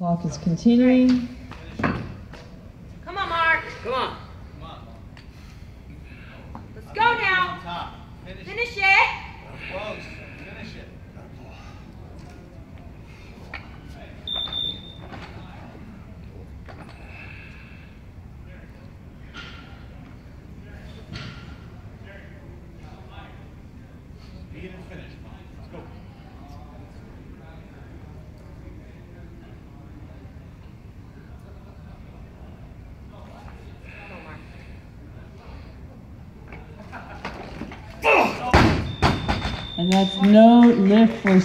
Clock is continuing. Come on, Mark. Come on. Let's go now. Finish it. Close. Finish it. Speed and finish. And that's no lift for